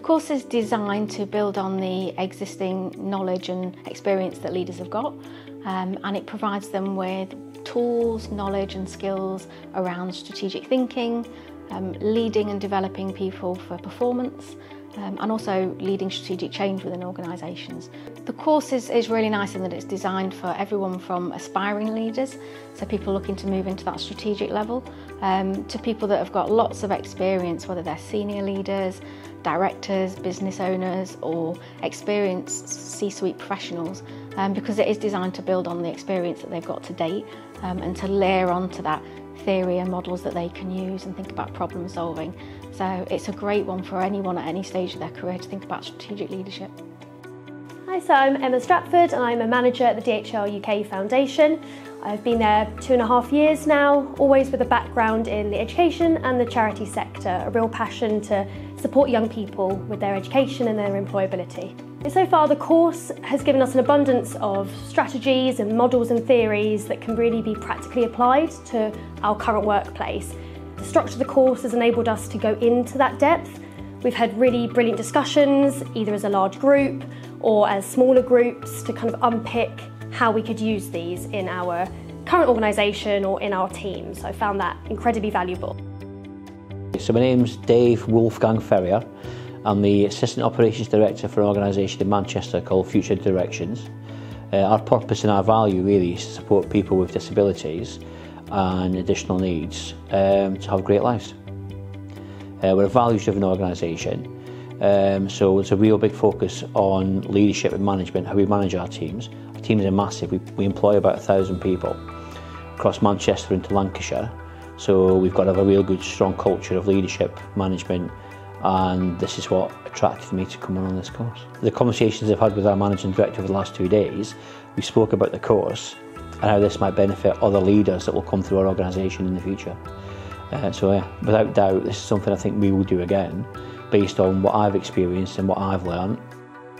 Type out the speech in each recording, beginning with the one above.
The course is designed to build on the existing knowledge and experience that leaders have got um, and it provides them with tools, knowledge and skills around strategic thinking, um, leading and developing people for performance um, and also leading strategic change within organisations. The course is, is really nice in that it's designed for everyone from aspiring leaders, so people looking to move into that strategic level, um, to people that have got lots of experience, whether they're senior leaders, directors, business owners or experienced C-suite professionals um, because it is designed to build on the experience that they've got to date um, and to layer onto that theory and models that they can use and think about problem solving. So it's a great one for anyone at any stage of their career to think about strategic leadership. Hi, so I'm Emma Stratford and I'm a manager at the DHL UK Foundation. I've been there two and a half years now, always with a background in the education and the charity sector, a real passion to support young people with their education and their employability. So far the course has given us an abundance of strategies and models and theories that can really be practically applied to our current workplace. The structure of the course has enabled us to go into that depth. We've had really brilliant discussions, either as a large group or as smaller groups to kind of unpick how we could use these in our current organisation or in our team. So I found that incredibly valuable. So my name's Dave Wolfgang Ferrier. I'm the Assistant Operations Director for an organisation in Manchester called Future Directions. Uh, our purpose and our value really is to support people with disabilities and additional needs um, to have great lives. Uh, we're a values-driven organisation, um, so it's a real big focus on leadership and management, how we manage our teams. Our teams are massive, we, we employ about a thousand people across Manchester into Lancashire, so we've got to have a real good strong culture of leadership, management, and this is what attracted me to come on on this course. The conversations I've had with our managing director over the last two days, we spoke about the course and how this might benefit other leaders that will come through our organisation in the future. Uh, so yeah, without doubt, this is something I think we will do again, based on what I've experienced and what I've learned.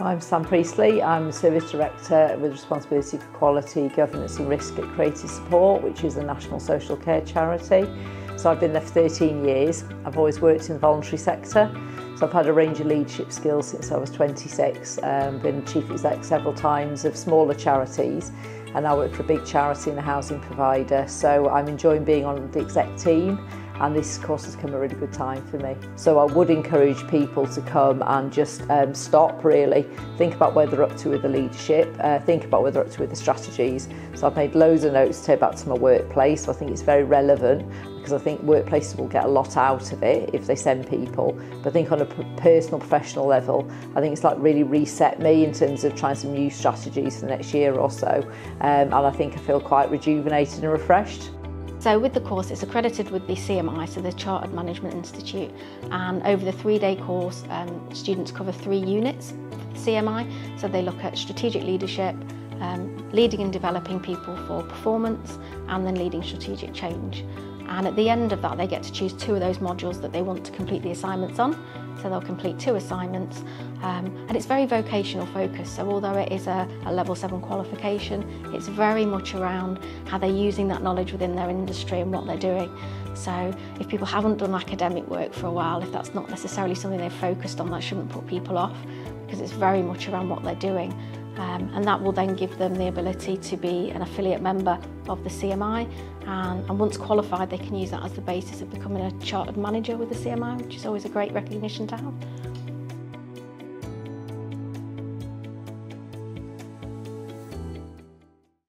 I'm Sam Priestley. I'm Service Director with responsibility for quality, governance and risk at Creative Support, which is a national social care charity. So I've been there for 13 years. I've always worked in the voluntary sector. So I've had a range of leadership skills since I was 26. Um, been chief exec several times of smaller charities and I work for a big charity and a housing provider. So I'm enjoying being on the exec team and this course has come a really good time for me. So I would encourage people to come and just um, stop really, think about where they're up to with the leadership, uh, think about where they're up to with the strategies. So I've made loads of notes to take back to my workplace, so I think it's very relevant. Because I think workplaces will get a lot out of it if they send people. But I think on a personal, professional level, I think it's like really reset me in terms of trying some new strategies for the next year or so. Um, and I think I feel quite rejuvenated and refreshed. So with the course, it's accredited with the CMI, so the Chartered Management Institute, and over the three-day course, um, students cover three units CMI, so they look at strategic leadership, um, leading and developing people for performance, and then leading strategic change. And at the end of that, they get to choose two of those modules that they want to complete the assignments on. So they'll complete two assignments. Um, and it's very vocational focused. So although it is a, a level seven qualification, it's very much around how they're using that knowledge within their industry and what they're doing. So if people haven't done academic work for a while, if that's not necessarily something they've focused on, that shouldn't put people off because it's very much around what they're doing. Um, and that will then give them the ability to be an affiliate member of the CMI and, and once qualified they can use that as the basis of becoming a chartered manager with the CMI which is always a great recognition to have.